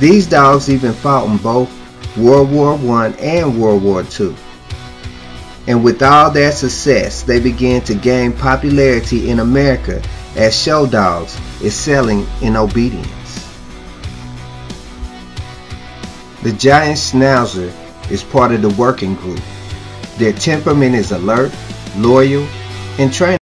These dogs even fought in both World War I and World War II. And with all their success, they began to gain popularity in America as show dogs excelling in obedience. The Giant Schnauzer is part of the working group. Their temperament is alert, loyal, and trainable.